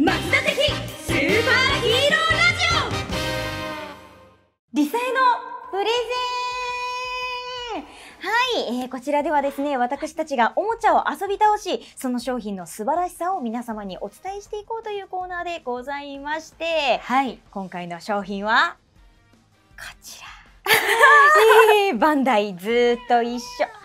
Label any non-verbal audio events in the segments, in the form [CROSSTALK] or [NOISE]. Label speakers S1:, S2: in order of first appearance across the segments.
S1: 松田的スーパーヒーローラジ
S2: リサエのプレゼンはい、えーこちらではですね、私たちがおもちゃを遊び倒し、その商品の素晴らしさを皆様にお伝えしていこうというコーナーでございまして、
S3: はい。
S2: 今回の商品は、こちら。[LAUGHS] えーバンダイずーっと一緒。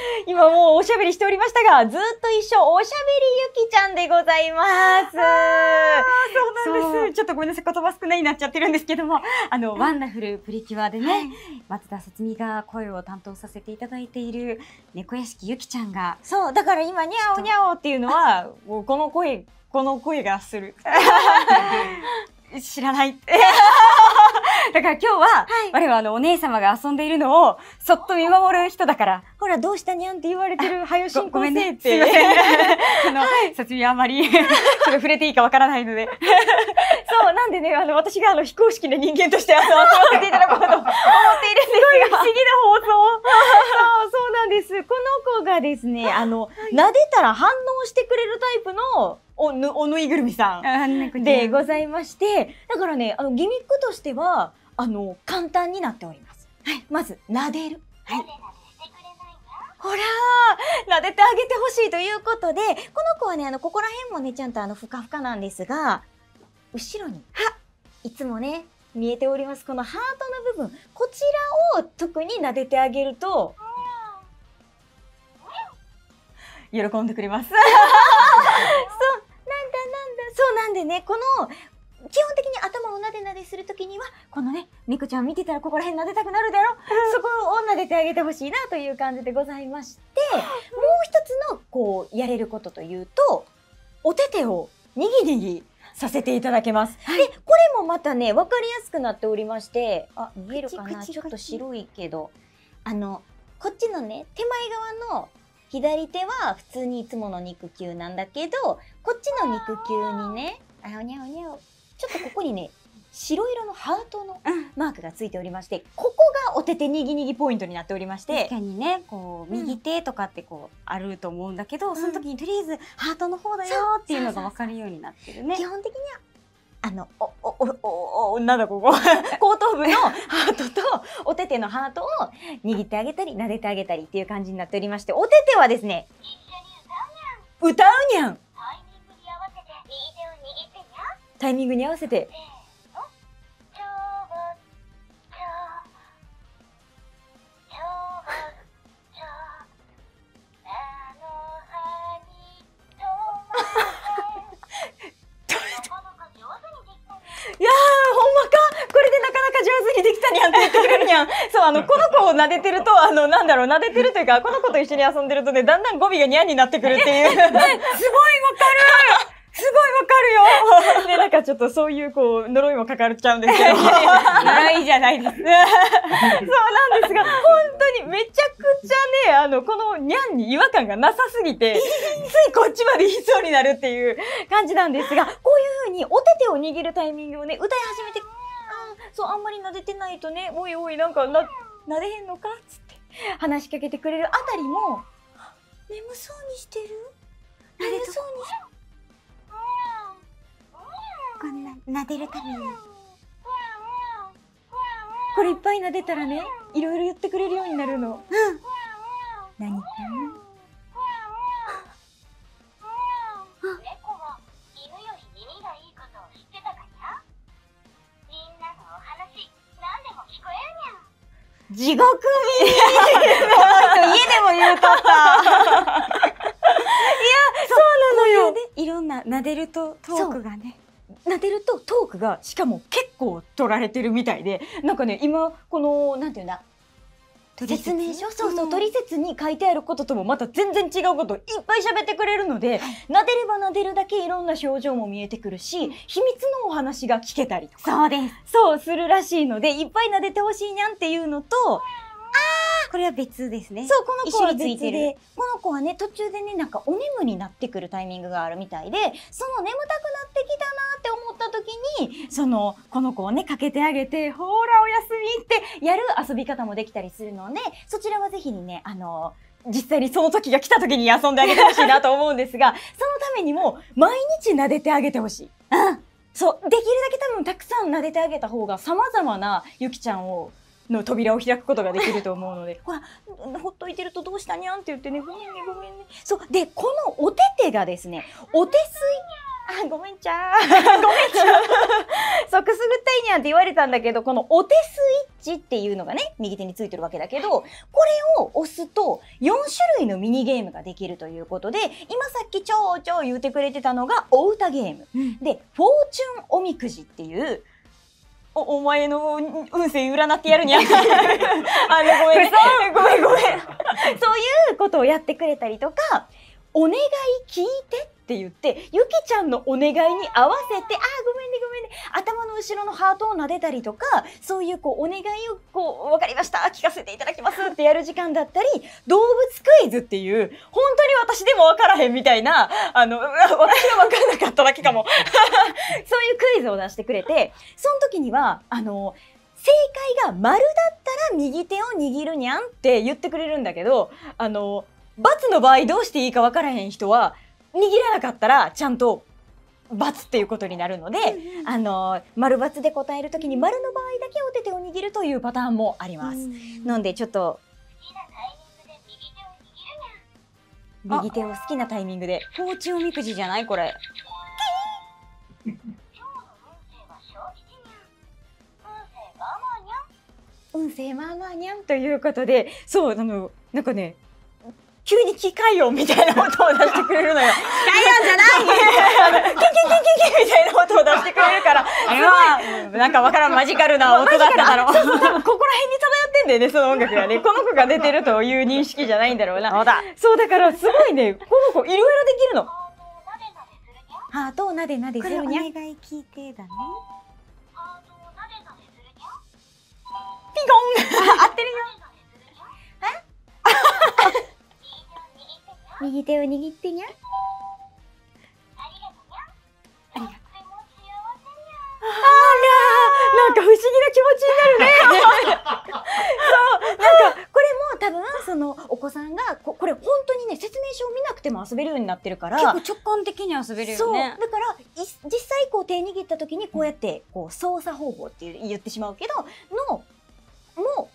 S2: [LAUGHS] 今もうおしゃべりしておりましたが、ずーっと一緒、おしゃべりゆきちゃんでございます。
S3: そうなんです。ちょっとごめんなさい。言葉少ないになっちゃってるんですけども、あの、ワンダフルプリキュアでね、松田さつみが声を担当させていただいている猫屋敷ゆきちゃんが、
S2: そう、だから今、にゃおにゃおっていうのは、この声、この声がする。[LAUGHS]
S3: 知らない。[LAUGHS] だから今日は、我々あのお姉様が遊んでいるのをそっと見守る人だから、
S2: ほら、どうしたにゃんって言われてる、はよ進行
S3: ごごめんね。
S2: せって。
S3: すいません。[LAUGHS] あの、さつみはあまり、ちょっと触れていいかわからないので。[LAUGHS]
S2: そう、なんでね、あの、私があの、非公式な人間として、あの、遊ばせていただこうと思っているんですが。不思議な放送。そう、そうなんです。この子がですね、あの、撫でたら反応してくれるタイプの、おぬ、おぬいぐるみさん。でございまして、だからね、あの、ギミックとしては、あの、簡単になっております。はい。まず、撫でる。はい。ほらー、撫でてあげてほしいということで、この子はね、あの、ここら辺もね、ちゃんとあの、ふかふかなんですが、後ろに、はいつもね、見えております、このハートの部分、こちらを特に撫でてあげると、
S3: 喜んでくれます。[LAUGHS]
S2: なんだなんだ、そうなんでね、この、基本的に頭をなでなでするときには、このね、みこちゃん見てたらここら辺撫でたくなるだろ、そこを撫でてあげてほしいなという感じでございまして、もう一つの、こう、やれることというと、お手手をにぎにぎさせていただけます。で、これもまたね、わかりやすくなっておりまして、あ、見えるかな？ちょっと白いけど、あの、こっちのね、手前側の左手は普通にいつもの肉球なんだけど、こっちの肉球にね、あおにゃおにゃお、ちょっとここにね、白色のハートの
S3: うん。
S2: マークがついておりまして、ここがお手手にぎにぎポイントになっておりまして
S3: 確、かにね、こう、
S2: うん
S3: 右手とかってこう、あると思うんだけど、
S2: ん。
S3: その時にとりあえず、ハートの方だよっていうのが分かるようになってるね。
S2: 基。本的には、あの、お、お、お、お、お、なんだここ、[LAUGHS] 後頭部のハートと、お手手のハートを握ってあげたり、撫でてあげたりっていう感じになっておりまして、お手手はですね、歌うにゃん。タイミングに合わせて、あの、この子を撫でてると、あの、なんだろう、撫でてるというか、この子と一緒に遊んでるとね、だんだん語尾がにゃんになってくるっていう。
S3: すごいわかる [LAUGHS] すごいわかるよ
S2: で、なんかちょっとそういう、こう、呪いもかかっちゃうんですけど。そう
S3: 呪いじゃないです。
S2: なんですが、本当にめちゃくちゃね、あの、このにゃんに違和感がなさすぎて、ついこっちまで言いそうになるっていう感じなんですが、こういう風にお手手を握るタイミングをね、歌い始めて、そう、あんまり撫でてないとね、おいおい、なんかな、撫でへんのかつって話しかけてくれるあたりも、眠そうにしてる？眠そうにして
S3: こんな、撫でるために。
S2: これいっぱい撫でたらね、いろいろ言ってくれるようになるの。
S3: 何か
S4: 猫
S2: 地獄耳家でも言うとった。[LAUGHS] そうなのよ。
S3: いろんな、撫でるとトークがね。
S2: 撫でるとトークがしかも結構取られてるみたいで、なんかね、今、この、なんていうんだ、説？明書？そうそう、取説に書いてあることともまた全然違うことをいっぱい喋ってくれるので、撫でれば撫でるだけいろんな表情も見えてくるし、秘密のお話が聞けたりとか、
S3: そうです。
S2: そうするらしいので、いっぱい撫でてほしいにゃんっていうのと、
S3: これは別ですね。
S2: そう、この子は別で、この子はね、途中でね、なんかお眠になってくるタイミングがあるみたいで、その眠たくなってきたなって思った時に、その、この子をね、かけてあげて、ほら、おやすみってやる遊び方もできたりするので、そちらはぜひにね、あの、実際にその時が来た時に遊んであげてほしいなと思うんですが、そのためにも毎日撫でてあげてほしい。
S3: うん
S2: そう、できるだけ多分たくさん撫でてあげた方が様々なゆきちゃんを、の扉を開くことができると思うので、[LAUGHS] ほら、ほっといてるとどうしたにゃんって言ってね、ごめんね、ごめんね。そう、で、このお手手がですね、お手水、あ、ごめんちゃー。[LAUGHS] ごめんちゃー。[LAUGHS] そう、くすぐったいにゃんって言われたんだけど、このお手スイッチっていうのがね、右手についてるわけだけど、これを押すと4種類のミニゲームができるということで、今さっきちょうちょう言ってくれてたのがお歌ゲーム。で、フォーチュンおみくじっていう、お、お前の運勢占ってやるにゃ。[LAUGHS] あの、ごめんね。ごめんごめん。[LAUGHS] そういうことをやってくれたりとか、お願い聞いてって言って、ゆきちゃんのお願いに合わせて、あー、ごめんねごめんね。頭の後ろのハートを撫でたりとか、そういうこう、お願いをこう、わかりました。聞かせていただきますってやる時間だったり、動物クイズっていう、本当に私でもわからへんみたいな、あの、[LAUGHS] 私がわからなかっただけかも。[LAUGHS] そういうクイズを出してくれて、その時には、あの、正解が丸だったら右手を握るにゃんって言ってくれるんだけど、あの、の場合どうしていいか分からへん人は、握らなかったらちゃんと×っていうことになるので、あの、丸×で答えるときに丸の場合だけお手手を握るというパターンもあります。なのでちょっと、
S4: 右手を
S2: 好きなタイミングで。
S3: フォーチュンおみくじじゃないこれ。
S4: 運勢まあ
S2: まあにゃん。ということで、そう、あの、なん。かね、急に機械音みたいな音を出してくれるのよ。機械音じゃない [LAUGHS] キンキンキンキンキンみたいな音を出してくれるから、
S3: あれは、なんかわからんマジカルな音だっただろう。
S2: そうそう、多分ここら辺に漂ってんだよね、その音楽がね。この子が出てるという認識じゃないんだろうな。
S3: そうだ。
S2: そう、だからすごいね、この子いろいろできるの。
S4: ハートをなでなでするにゃん
S2: ハートをなでなでするにゃん。
S3: 願い聞いてだね。
S2: ピンコン
S4: 右手を握ってにゃ。ありがとうにゃんとっても幸せにゃん
S2: あらなんか不思議な気持ちになるね。そう、なんかこれも多分そのお子さんがここれ本当にね説明書を見なくても遊べるようになってるから。
S3: 結構直感的に遊べる
S2: そう
S3: よね。
S2: だからい実際こう手握った時にこうやってこう操作方法っていう言ってしまうけどのも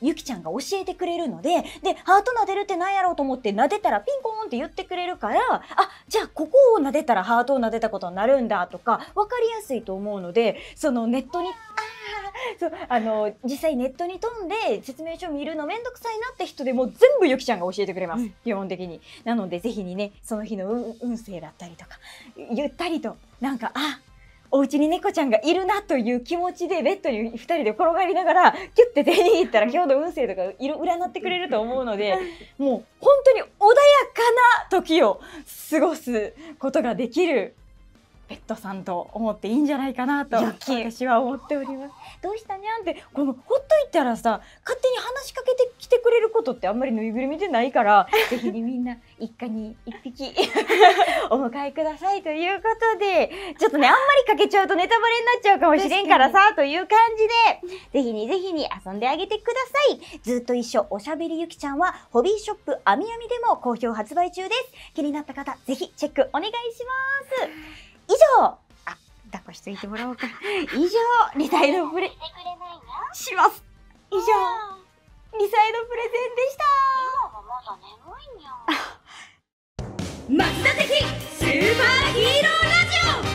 S2: ゆきちゃんが教えてくれるのででハート撫でるって何やろうと思って撫でたらピンポーンって言ってくれるからあじゃあここを撫でたらハートを撫でたことになるんだとか分かりやすいと思うのでそのネットにあーそうあの実際ネットに飛んで説明書見るのめんどくさいなって人でも全部ゆきちゃんが教えてくれます、
S3: うん
S2: 基本的に。なのでぜひにねその日の運運勢だったりとかゆったりとなんかあお家に猫ちゃんがいるなという気持ちでベッドに2人で転がりながらキュッて手に握ったら今日の運勢とかいろ占ってくれると思うのでもう本当に穏やかな時を過ごすことができるペットさんと思っていいんじゃないかなと私は思っております。どうしたにゃんってこのほっといたらさ勝手に話しかけてきてくれることってあんまりぬいぐるみでないから [LAUGHS] ぜひにみんな一家に一匹お迎えくださいということでちょっとねあんまりかけちゃうとネタバレになっちゃうかもしれんからさという感じでぜひにぜひに遊んであげてください。ずっと一緒おしゃべりゆきちゃんはホビーショップあみあみでも好評発売中です。気になった方ぜひチェックお願いします以上。あ抱っこしといてもらおうか。[LAUGHS] 以上。リサイドプレします。以上。リサイドプレゼンでした。
S4: 今はまだ眠いにゃん
S1: 松田的スーパーヒーローラ